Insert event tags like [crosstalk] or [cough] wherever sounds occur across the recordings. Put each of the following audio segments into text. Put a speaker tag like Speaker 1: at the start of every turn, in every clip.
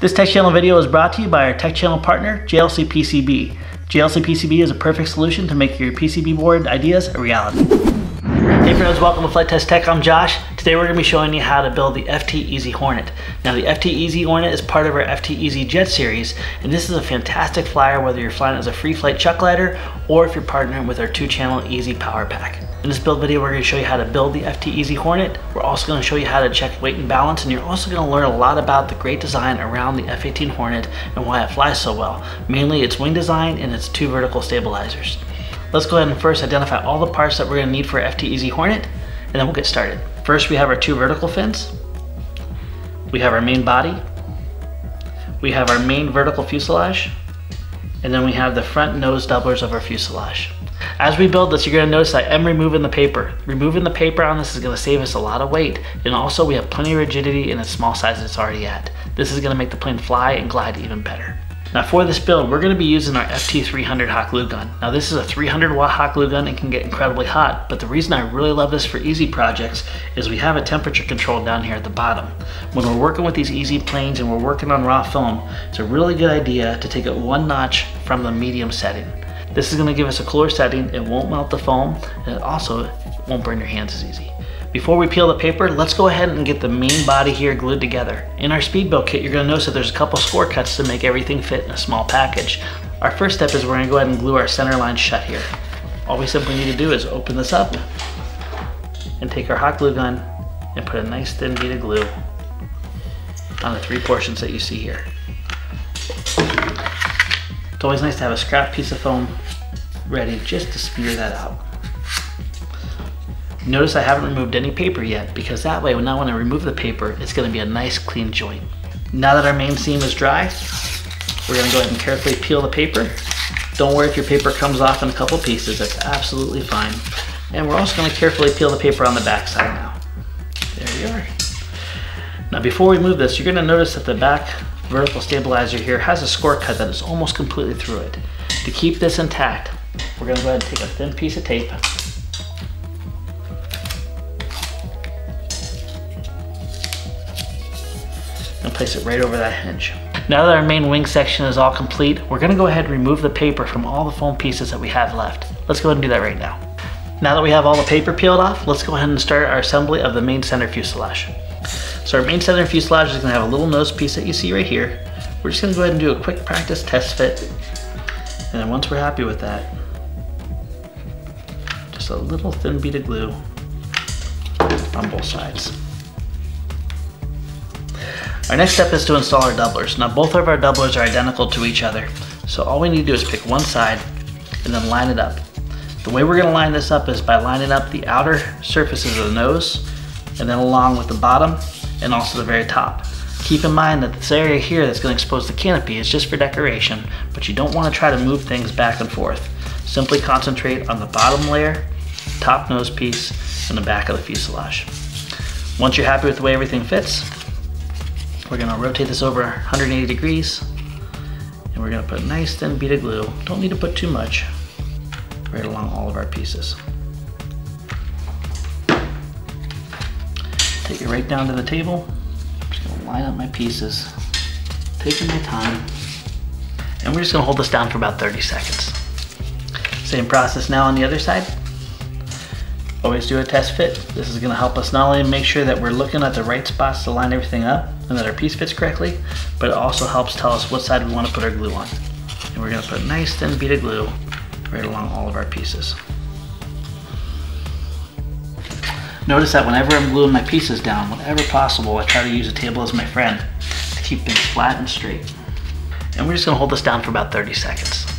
Speaker 1: This Tech Channel video is brought to you by our Tech Channel partner, JLCPCB. JLC PCB is a perfect solution to make your PCB board ideas a reality. Hey friends, welcome to Flite Test Tech. I'm Josh. Today we're going to be showing you how to build the FT EZ Hornet. Now the FT EZ Hornet is part of our FT Easy Jet series, and this is a fantastic flyer whether you're flying as a free flight chuck glider or if you're partnering with our two channel Easy Power Pack. In this build video, we're going to show you how to build the FT EZ Hornet. We're also going to show you how to check weight and balance, and you're also going to learn a lot about the great design around the F-18 Hornet and why it flies so well. Mainly its wing design and its two vertical stabilizers. Let's go ahead and first identify all the parts that we're to need for FT EZ Hornet, and then we'll get started. First, we have our two vertical fins. We have our main body. We have our main vertical fuselage. And then we have the front nose doublers of our fuselage. As we build this, you're gonna notice I am removing the paper. Removing the paper on this is gonna save us a lot of weight. And also we have plenty of rigidity in the small size it's already at. This is gonna make the plane fly and glide even better. Now for this build, we're gonna be using our FT300 hot glue gun. Now this is a 300 watt hot glue gun and can get incredibly hot, but the reason I really love this for easy projects is we have a temperature control down here at the bottom. When we're working with these easy planes and we're working on raw foam, it's a really good idea to take it one notch from the medium setting. This is gonna give us a cooler setting, it won't melt the foam, and it also won't burn your hands as easy. Before we peel the paper, let's go ahead and get the main body here glued together. In our speed build kit, you're gonna notice that there's a couple score cuts to make everything fit in a small package. Our first step is we're gonna go ahead and glue our center line shut here. All we simply need to do is open this up and take our hot glue gun and put a nice thin bead of glue on the three portions that you see here. It's always nice to have a scrap piece of foam ready just to spear that out. Notice I haven't removed any paper yet because that way when I want to remove the paper, it's gonna be a nice clean joint. Now that our main seam is dry, we're gonna go ahead and carefully peel the paper. Don't worry if your paper comes off in a couple pieces, that's absolutely fine. And we're also gonna carefully peel the paper on the back side now. There you are. Now before we move this, you're gonna notice that the back vertical stabilizer here has a score cut that is almost completely through it. To keep this intact, we're gonna go ahead and take a thin piece of tape place it right over that hinge. Now that our main wing section is all complete, we're gonna go ahead and remove the paper from all the foam pieces that we have left. Let's go ahead and do that right now. Now that we have all the paper peeled off, let's go ahead and start our assembly of the main center fuselage. So our main center fuselage is gonna have a little nose piece that you see right here. We're just gonna go ahead and do a quick practice test fit. And then once we're happy with that, just a little thin bead of glue on both sides. Our next step is to install our doublers. Now both of our doublers are identical to each other. So all we need to do is pick one side and then line it up. The way we're gonna line this up is by lining up the outer surfaces of the nose and then along with the bottom and also the very top. Keep in mind that this area here that's going to expose the canopy is just for decoration, but you don't want to try to move things back and forth. Simply concentrate on the bottom layer, top nose piece, and the back of the fuselage. Once you're happy with the way everything fits, we're to rotate this over 180 degrees, and we're to put a nice thin bead of glue. Don't need to put too much, right along all of our pieces. Take it right down to the table. I'm just gonna line up my pieces, taking my time, and we're just gonna hold this down for about 30 seconds. Same process now on the other side. Always do a test fit. This is gonna help us not only make sure that we're looking at the right spots to line everything up and that our piece fits correctly, but it also helps tell us what side we wanna put our glue on. And we're gonna put a nice thin bead of glue right along all of our pieces. Notice that whenever I'm gluing my pieces down, whenever possible, I try to use a table as my friend to keep things flat and straight. And we're just gonna hold this down for about 30 seconds.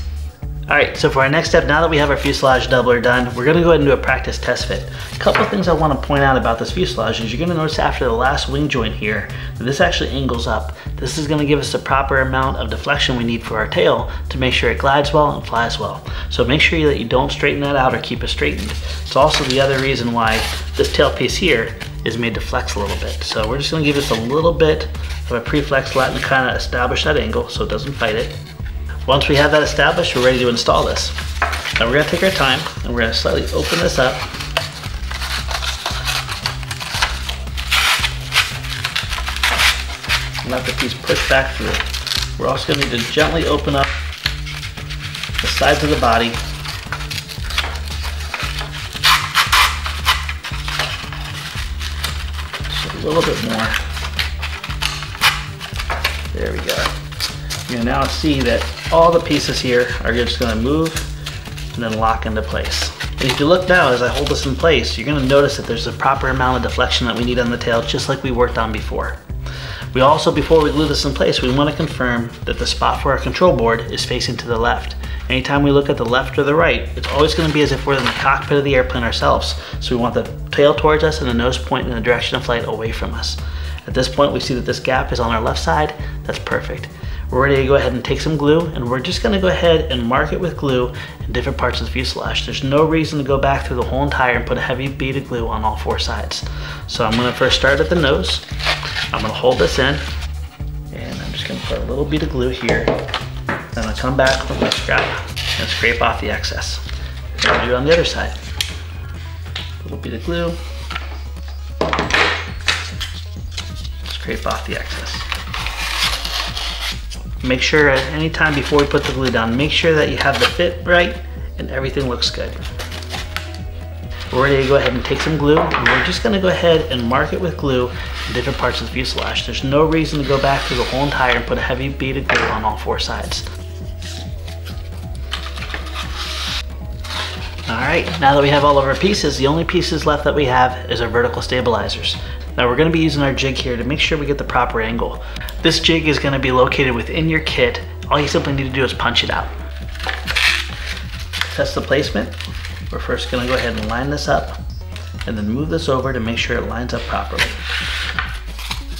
Speaker 1: All right, so for our next step, now that we have our fuselage doubler done, we're gonna go ahead and do a practice test fit. A couple things I wanna point out about this fuselage is you're gonna notice after the last wing joint here, this actually angles up. This is gonna give us the proper amount of deflection we need for our tail to make sure it glides well and flies well. So make sure that you don't straighten that out or keep it straightened. It's also the other reason why this tail piece here is made to flex a little bit. So we're just gonna give this a little bit of a pre-flex let to kind of establish that angle so it doesn't fight it. Once we have that established, we're ready to install this. Now we're gonna take our time and we're gonna slightly open this up. let the piece push back through. We're also gonna need to gently open up the sides of the body. A little bit more. There we go. You now see that all the pieces here are just gonna move and then lock into place. And if you look now as I hold this in place, you're gonna notice that there's a proper amount of deflection that we need on the tail, just like we worked on before. We also, before we glue this in place, we wanna confirm that the spot for our control board is facing to the left. Anytime we look at the left or the right, it's always gonna be as if we're in the cockpit of the airplane ourselves. So we want the tail towards us and the nose pointing in the direction of flight away from us. At this point, we see that this gap is on our left side. That's perfect. We're ready to go ahead and take some glue and we're just gonna go ahead and mark it with glue in different parts of the fuselage. There's no reason to go back through the whole entire and put a heavy bead of glue on all four sides. So I'm gonna first start at the nose. I'm gonna hold this in and I'm just gonna put a little bead of glue here. Then I'll come back with my scrap and scrape off the excess. I'll do it on the other side. A little bead of glue. Scrape off the excess. Make sure at any time before we put the glue down, make sure that you have the fit right and everything looks good. We're ready to go ahead and take some glue and we're just gonna go ahead and mark it with glue in different parts of the fuselage. There's no reason to go back through the whole entire and put a heavy bead of glue on all four sides. All right, now that we have all of our pieces, the only pieces left that we have is our vertical stabilizers. Now we're gonna be using our jig here to make sure we get the proper angle. This jig is gonna be located within your kit. All you simply need to do is punch it out. Test the placement. We're first gonna go ahead and line this up and then move this over to make sure it lines up properly.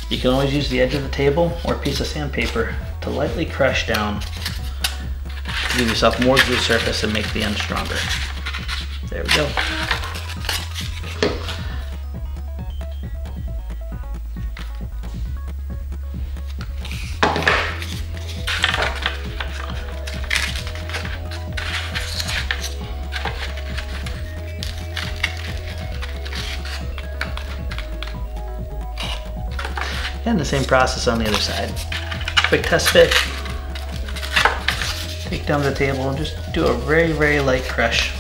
Speaker 1: You can always use the edge of the table or a piece of sandpaper to lightly crush down to give yourself more glue surface and make the end stronger. There we go. And the same process on the other side. Quick test fit. Take down the table and just do a very, very light crush.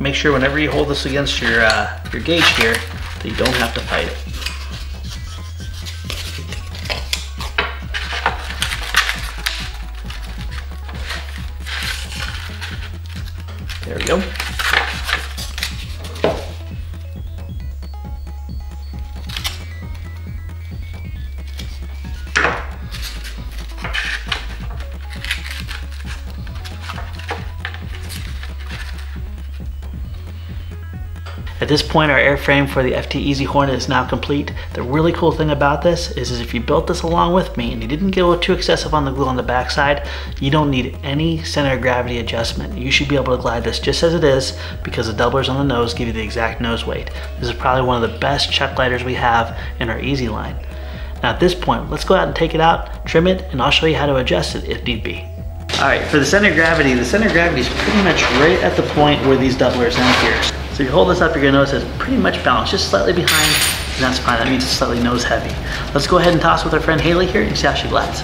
Speaker 1: Make sure whenever you hold this against your, uh, your gauge here, that you don't have to fight it. We go. At this point, our airframe for the FT EZ Hornet is now complete. The really cool thing about this is, is if you built this along with me and you didn't get a little too excessive on the glue on the backside, you don't need any center of gravity adjustment. You should be able to glide this just as it is because the doublers on the nose give you the exact nose weight. This is probably one of the best chuck gliders we have in our Easy line. Now at this point, let's go out and take it out, trim it, and I'll show you how to adjust it if need be. All right, for the center of gravity, the center of gravity is pretty much right at the point where these doublers end here. So you hold this up, you're gonna notice it's pretty much balanced, just slightly behind, and that's fine. That means it's slightly nose heavy. Let's go ahead and toss with our friend Haley here and see how she glides.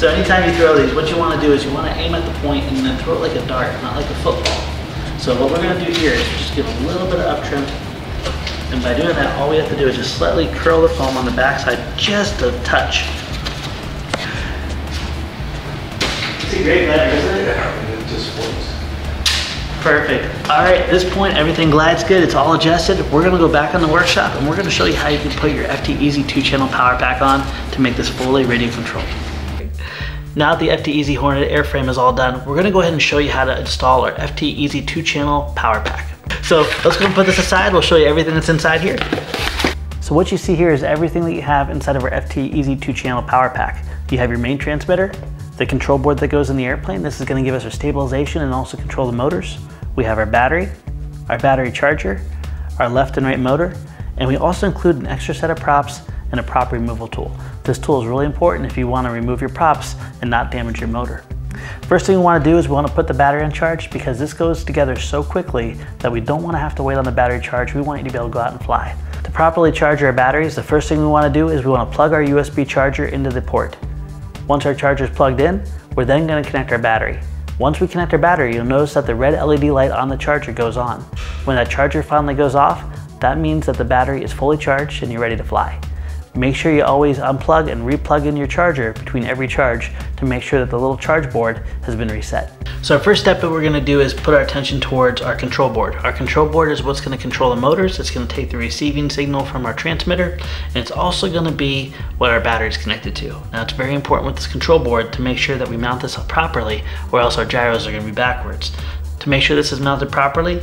Speaker 1: So anytime you throw these, what you wanna do is you wanna aim at the point and then throw it like a dart, not like a football. So what we're gonna do here is just give a little bit of up trim. And by doing that, all we have to do is just slightly curl the foam on the backside, just a touch. It's a great glider, isn't it?
Speaker 2: Yeah, It just floats.
Speaker 1: Perfect. All right, at this point, everything glides good. It's all adjusted. We're gonna go back in the workshop and we're gonna show you how you can put your FT Easy two channel power pack on to make this fully radio controlled. Now that the FT EZ Hornet airframe is all done, we're gonna go ahead and show you how to install our FT Easy two channel power pack. So let's go and put this aside. We'll show you everything that's inside here. So what you see here is everything that you have inside of our FT Easy two channel power pack. You have your main transmitter, the control board that goes in the airplane. This is gonna give us our stabilization and also control the motors. We have our battery, our battery charger, our left and right motor, and we also include an extra set of props and a prop removal tool. This tool is really important if you wanna remove your props and not damage your motor. First thing we want to do is we want to put the battery on charge because this goes together so quickly that we don't want to have to wait on the battery charge. We want you to be able to go out and fly. To properly charge our batteries, the first thing we want to do is we want to plug our USB charger into the port. Once our charger is plugged in, we're then going to connect our battery. Once we connect our battery, you'll notice that the red LED light on the charger goes on. When that charger finally goes off, that means that the battery is fully charged and you're ready to fly. Make sure you always unplug and replug in your charger between every charge to make sure that the little charge board has been reset. So our first step that we're gonna do is put our attention towards our control board. Our control board is what's gonna control the motors. It's gonna take the receiving signal from our transmitter, and it's also gonna be what our battery is connected to. Now it's very important with this control board to make sure that we mount this up properly or else our gyros are gonna be backwards. To make sure this is mounted properly,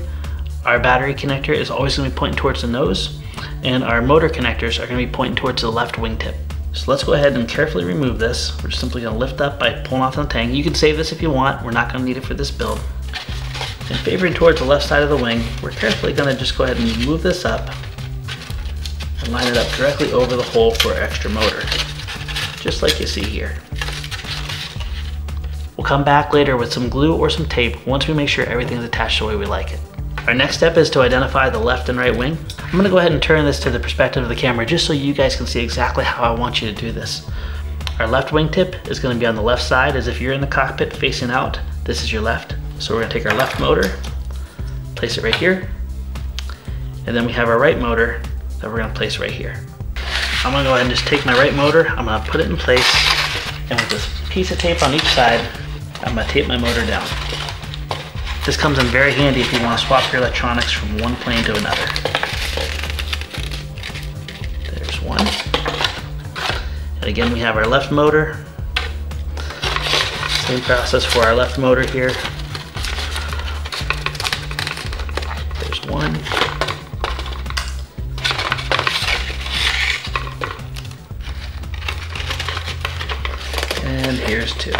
Speaker 1: our battery connector is always gonna be pointing towards the nose, and our motor connectors are gonna be pointing towards the left wingtip. So let's go ahead and carefully remove this. We're simply gonna lift up by pulling off the tang. You can save this if you want. We're not gonna need it for this build. And favoring towards the left side of the wing, we're carefully gonna just go ahead and move this up and line it up directly over the hole for extra motor, just like you see here. We'll come back later with some glue or some tape once we make sure everything's attached the way we like it. Our next step is to identify the left and right wing. I'm gonna go ahead and turn this to the perspective of the camera just so you guys can see exactly how I want you to do this. Our left wingtip is gonna be on the left side as if you're in the cockpit facing out. This is your left. So we're gonna take our left motor, place it right here, and then we have our right motor that we're gonna place right here. I'm gonna go ahead and just take my right motor, I'm gonna put it in place, and with this piece of tape on each side, I'm gonna tape my motor down. This comes in very handy if you want to swap your electronics from one plane to another. There's one. And again, we have our left motor. Same process for our left motor here. There's one. And here's two.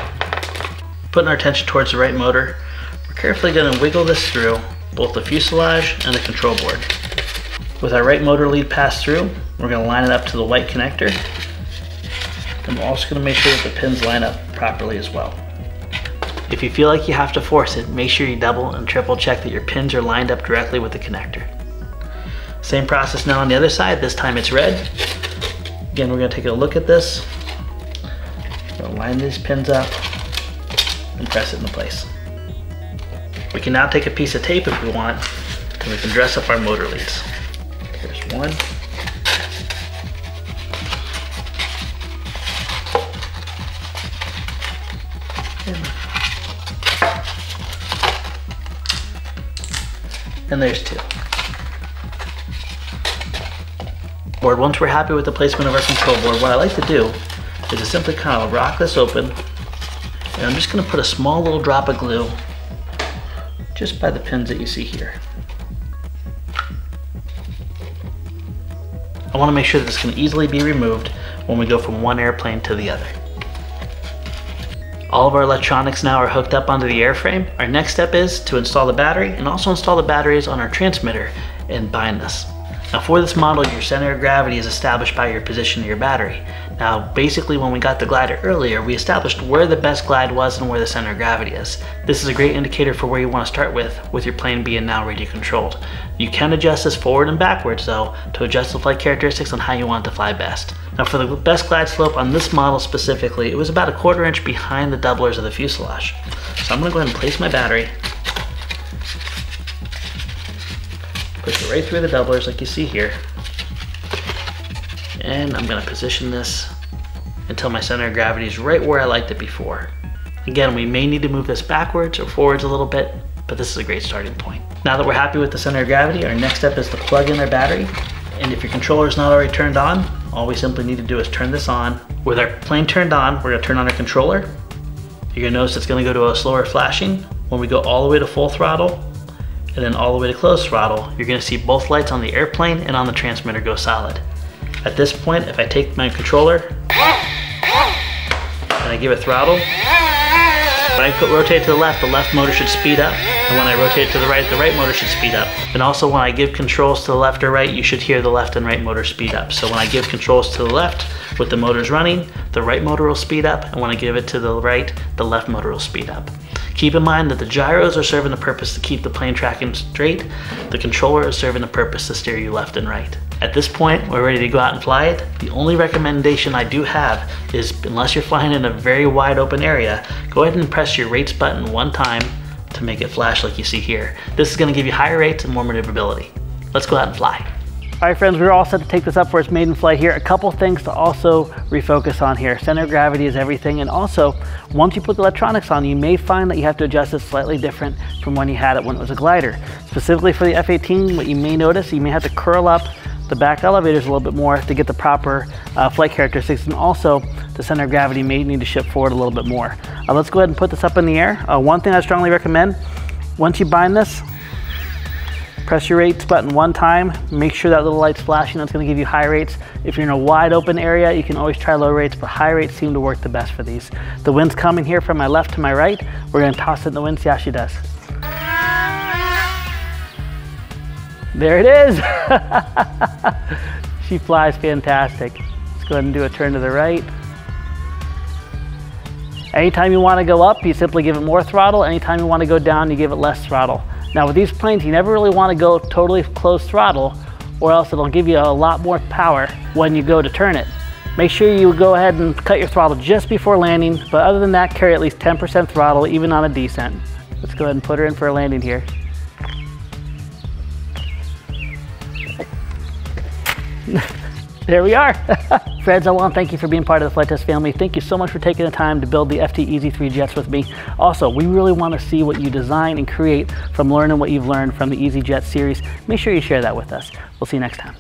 Speaker 1: Putting our attention towards the right motor, Carefully going to wiggle this through both the fuselage and the control board. With our right motor lead passed through, we're going to line it up to the white connector. And we're also going to make sure that the pins line up properly as well. If you feel like you have to force it, make sure you double and triple check that your pins are lined up directly with the connector. Same process now on the other side, this time it's red. Again, we're going to take a look at this. line these pins up and press it into place. We can now take a piece of tape if we want, and we can dress up our motor leads. Here's one. And there's two. Board, once we're happy with the placement of our control board, what I like to do is to simply kind of rock this open, and I'm just gonna put a small little drop of glue just by the pins that you see here. I want to make sure that this can easily be removed when we go from one airplane to the other. All of our electronics now are hooked up onto the airframe. Our next step is to install the battery and also install the batteries on our transmitter and bind this. Now for this model, your center of gravity is established by your position of your battery. Now basically when we got the glider earlier, we established where the best glide was and where the center of gravity is. This is a great indicator for where you want to start with, with your plane being now radio controlled. You can adjust this forward and backwards though, to adjust the flight characteristics on how you want it to fly best. Now for the best glide slope on this model specifically, it was about a quarter inch behind the doublers of the fuselage. So I'm gonna go ahead and place my battery Push it right through the doublers like you see here. And I'm gonna position this until my center of gravity is right where I liked it before. Again, we may need to move this backwards or forwards a little bit, but this is a great starting point. Now that we're happy with the center of gravity, our next step is to plug in our battery. And if your controller is not already turned on, all we simply need to do is turn this on. With our plane turned on, we're gonna turn on our controller. You're gonna notice it's gonna go to a slower flashing. When we go all the way to full throttle, and then all the way to close throttle, you're gonna see both lights on the airplane and on the transmitter go solid. At this point, if I take my controller and I give it throttle, when I rotate to the left, the left motor should speed up And when I rotate to the right, the right motor should speed up. And also when I give controls to the left or right, you should hear the left and right motor speed up. So when I give controls to the left with the motors running, the right motor will speed up. And when I give it to the right, the left motor will speed up. Keep in mind that the gyros are serving the purpose to keep the plane tracking straight. The controller is serving the purpose to steer you left and right. At this point, we're ready to go out and fly it. The only recommendation I do have is unless you're flying in a very wide open area, go ahead and press your rates button one time to make it flash like you see here. This is gonna give you higher rates and more maneuverability. Let's go out and fly. All right, friends, we're all set to take this up for its maiden flight here. A couple things to also refocus on here. Center of gravity is everything. And also, once you put the electronics on, you may find that you have to adjust it slightly different from when you had it when it was a glider. Specifically for the F-18, what you may notice, you may have to curl up the back elevators a little bit more to get the proper uh, flight characteristics. And also, the center of gravity may need to shift forward a little bit more. Uh, let's go ahead and put this up in the air. Uh, one thing I strongly recommend, once you bind this, Press your rates button one time, make sure that little light's flashing, that's gonna give you high rates. If you're in a wide open area, you can always try low rates, but high rates seem to work the best for these. The wind's coming here from my left to my right. We're gonna toss it in the wind, see how she does. There it is. [laughs] she flies fantastic. Let's go ahead and do a turn to the right. Anytime you want to go up, you simply give it more throttle. Anytime you want to go down, you give it less throttle. Now with these planes, you never really want to go totally closed throttle or else it'll give you a lot more power when you go to turn it. Make sure you go ahead and cut your throttle just before landing, but other than that, carry at least 10% throttle even on a descent. Let's go ahead and put her in for a landing here. [laughs] there we are. [laughs] Want to thank you for being part of the Flite Test family. Thank you so much for taking the time to build the FT Easy 3 jets with me. Also, we really want to see what you design and create from learning what you've learned from the EasyJet series. Make sure you share that with us. We'll see you next time.